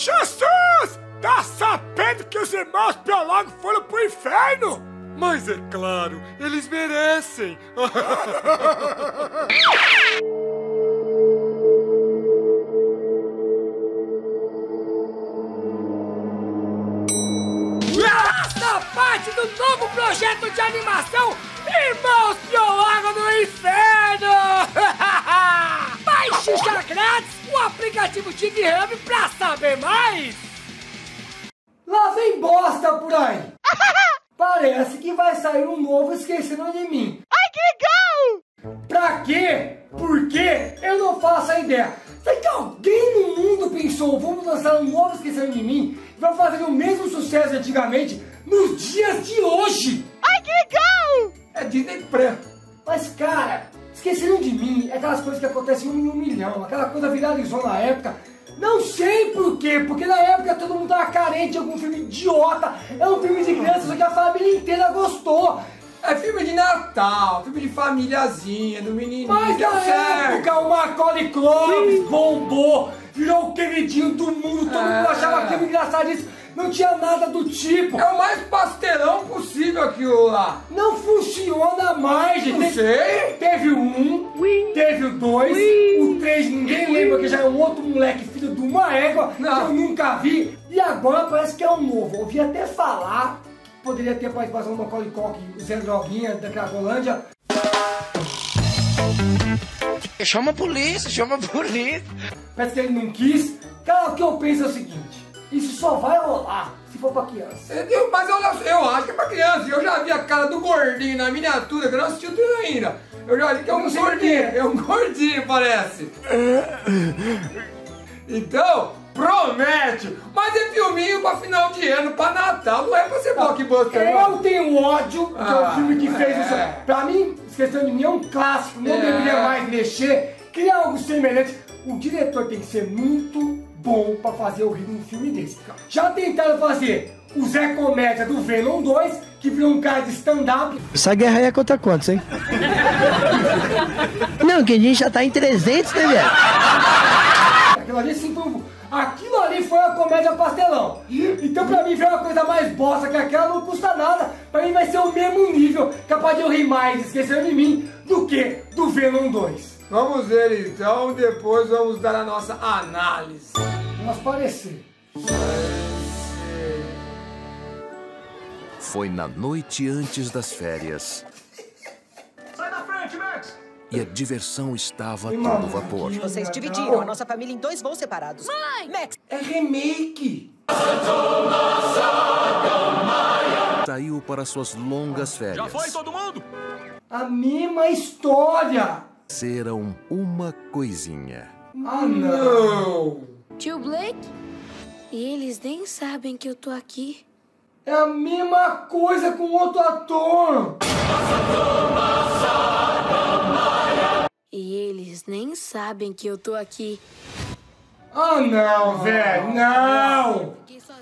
Jesus! Tá sabendo que os irmãos biólogos foram pro inferno? Mas é claro, eles merecem. Faça parte do novo projeto de animação Irmãos Biólogos no Inferno! Baixe já grátis o aplicativo Tig Hub pra saber mais! Lá vem bosta por aí! Parece que vai sair um novo Esquecendo de Mim. Ai, que legal! Pra quê? Por quê? Eu não faço a ideia. Será que alguém no mundo pensou, vamos lançar um novo Esquecendo de Mim e vai fazer o mesmo sucesso antigamente nos dias de hoje? Ai, que legal! É Disney Pré. Mas, cara, Esqueceram de Mim é aquelas coisas que acontecem um em um milhão. Aquela coisa viralizou na época. Não sei por quê, porque na época todo mundo tava carente de algum filme idiota. É um filme de criança, só que a família inteira gostou. É filme de Natal, filme de famíliazinha, do menininho. Mas deu na certo. época o Macaulay Clóvis bombou, virou o queridinho do mundo, todo É. mundo achava aquilo engraçadíssimo. Não tinha nada do tipo. É o mais pastelão possível aquilo lá. Não funciona mais, gente. Não Te- sei. Teve o um, teve o dois, o três ninguém lembra que já é um outro moleque filho de uma égua Não. que eu nunca vi. E agora parece que é um novo. Ouvi até falar que poderia ter participação do Macaulay Culkin, o Zé Droguinha da Cracolândia. Chama a polícia, chama a polícia. Parece que ele não quis. Cara, o que eu penso é o seguinte: isso só vai rolar se for pra criança. Eu- mas eu, eu acho que é pra criança. Eu já vi a cara do gordinho na miniatura, que eu não assisti o trailer ainda. Eu já vi que é um gordinho. é. Um gordinho, parece. Então, promete. Mas é filminho pra final de ano, pra Natal. Não é pra ser blockbuster, Eu não. tenho ódio, que é Ah, o filme que fez é. isso. Pra mim, Esquecendo de Mim é um clássico, não É. deveria mais mexer, criar algo semelhante. O diretor tem que ser muito bom pra fazer o rir num filme desse. Já tentaram fazer o Zé Comédia do Venom 2, que virou um cara de stand-up. Essa guerra aí é contra quantos, hein? Não, que a gente já tá em 300, né, velho? Aquilo ali, assim, foi um- Aquilo ali foi a comédia pastelão. Então pra mim ver uma coisa mais bosta que aquela não custa nada. Pra mim vai ser o mesmo nível, capaz de eu rir mais, esquecendo de mim, do que do Venom 2. Vamos ver então, depois vamos dar a nossa análise. Nosso parecer. Foi na noite antes das férias. Sai da frente, Max! E a diversão estava a todo vapor. Vocês dividiram a nossa família em dois voos separados. Mãe! Max, É remake. Saiu para suas longas férias. todo mundo? A mesma história. Serão uma coisinha. Ah, não. Tio Blake? E eles nem sabem que eu tô aqui. É a mesma coisa com outro ator. E eles nem sabem que eu tô aqui. Ah, não, velho. Não.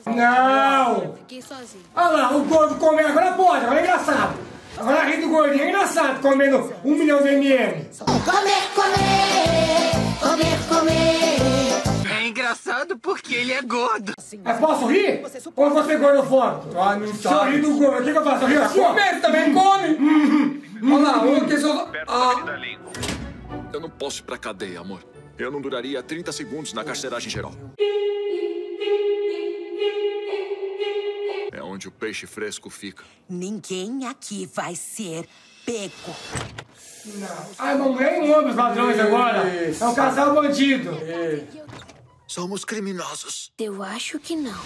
Não. Fiquei sozinho. Olha lá, o gordo comer agora pode, agora é engraçado. Agora rir do gordinho é engraçado, comendo um milhão de ml. Comer, comer, comer, comer. É engraçado porque ele é gordo. Mas posso rir? Ou você gordofóbico? Ah, não Se eu rir sabe. do gordo, o que, que eu faço? Eu rio assim, ó. Come, também come. Olha lá, um que só... Ah, Eu não posso ir pra cadeia, amor. Eu não duraria 30 segundos na carceragem geral. É onde o peixe fresco fica. ninguém aqui vai ser pego. Ai, mamãe e um homem os ladrões agora. É um casal bandido. Somos criminosos. Eu acho que não.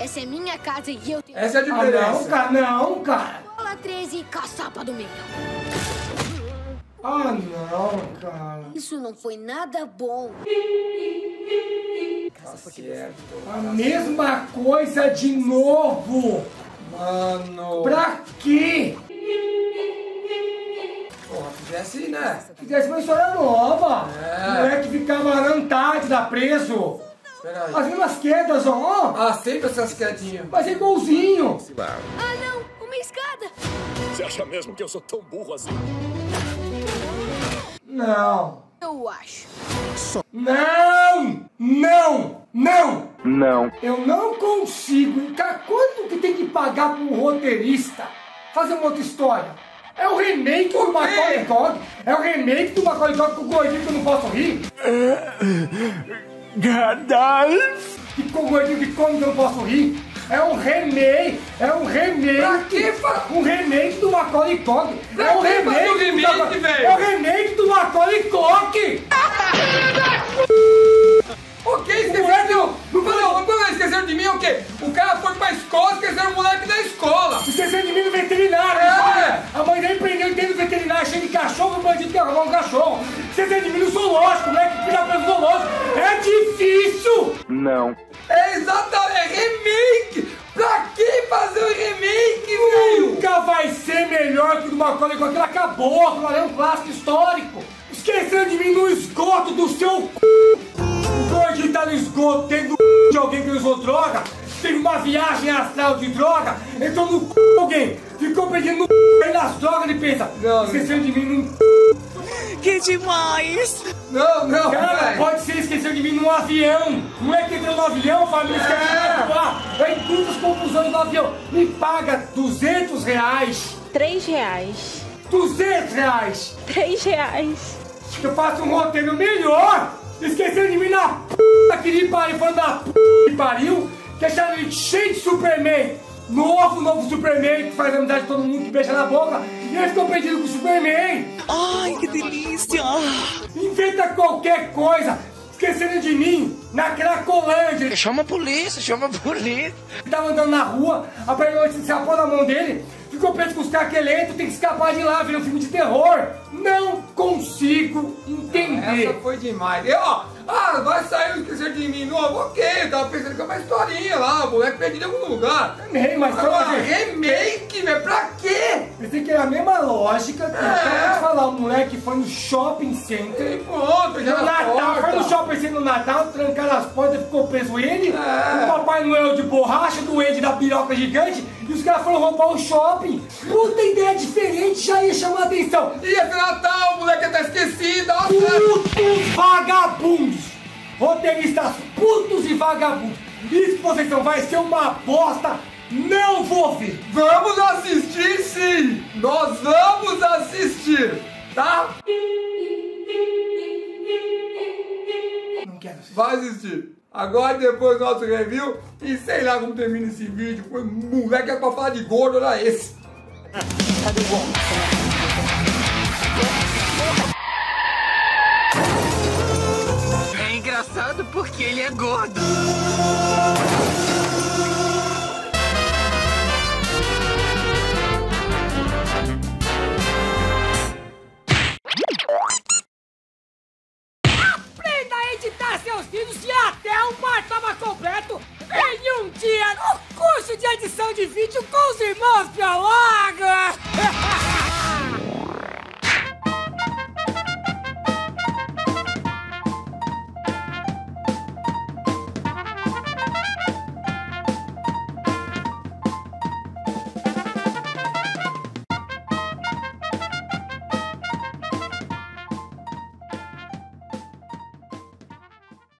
Essa é minha casa e eu tenho essa é a Ah, não, diferença. cara, não, cara. bola 13 e caçapa do meio. Ah, não, cara. Isso não foi nada bom. A mesma coisa de novo. Mano. Pra quê? Porra, fizesse, né? Fizesse uma história nova. É. O moleque ficava na Antártida preso. Peraí. As mesmas quedas, ó. Ah, sempre essas quietinhas. Vai ser igualzinho. Ah, não! Uma escada! Você acha mesmo que eu sou tão burro assim? Não. Eu acho. Não! Não! Não! Não. Eu não consigo. Cara, quanto que tem que pagar pra um roteirista fazer uma outra história? É o remake do Macaulay Culkin. É o remake do Macaulay Culkin com o gordinho que eu não posso rir. Gandalf. Que com o gordinho que come que eu não posso rir. É um remake, é um remake. Pra que fa- Um remake do Macaulay Culkin. Pra é um remake, do remake, Macaulay- velho? É o remake do Macaulay Culkin. Não. É exatamente, é remake. Pra que fazer o remake, velho? Nunca vai ser melhor que o do Macaulay com aquilo acabou, aquilo ali é um clássico histórico. Esqueceu de mim no esgoto do seu c... O gordinho tá no esgoto, dentro do c... de alguém que usou droga, teve uma viagem astral de droga, entrou no c... de alguém, ficou pedindo no c... nas drogas e pensa, esqueceu de mim no Que demais! Não, não, Cara, velho. pode ser esqueceu de mim num avião. Não é que entrou no avião, família, esqueceu de mim lá. Vai muitas confusões no avião. Me paga 200 reais. Três reais. 200 reais. Três reais. Eu faço um roteiro melhor. Esqueceu de mim na p que lhe pariu, falando da p que pariu. Que acharam ele cheio de Superman. Novo, novo Superman, que faz amizade com todo mundo, que beija na boca. Ele ficou perdido com o Superman. Ai, que delícia! Inventa qualquer coisa. Esquecendo de mim na Cracolândia. Chama a polícia, chama a polícia. Tava andando na rua, a perna se escapou da mão dele, ficou preso com os caqueletos, tem que escapar de lá, virou um filme de terror. Não consigo entender. Essa foi demais. E, ó, ah, vai sair o esquecer de mim novo. Ok, eu tava pensando que é uma historinha lá, o moleque perdido em algum lugar. Também, mas Agora, remake, era a mesma lógica que eu acabei de falar, o moleque foi no shopping center. E pronto, já No na Natal, porta. foi no shopping center no Natal, trancaram as portas, ficou preso ele, É. o Papai Noel de borracha, do Ed da piroca gigante, e os caras foram roubar o shopping. Puta ideia diferente, já ia chamar atenção. Ia ser Natal, o moleque tá esquecido. Putos vagabundos! Roteiristas putos e vagabundos! Isso que vocês são, vai ser uma aposta! Não vou ver! Vamos assistir sim! Nós vamos assistir, tá? Não quero assistir. Vai assistir. Agora depois do nosso review e sei lá como termina esse vídeo. Foi moleque é pra falar de gordo, era esse. É engraçado porque ele é gordo. e até um partava completo em um dia no curso de edição de vídeo com os irmãos Biologa!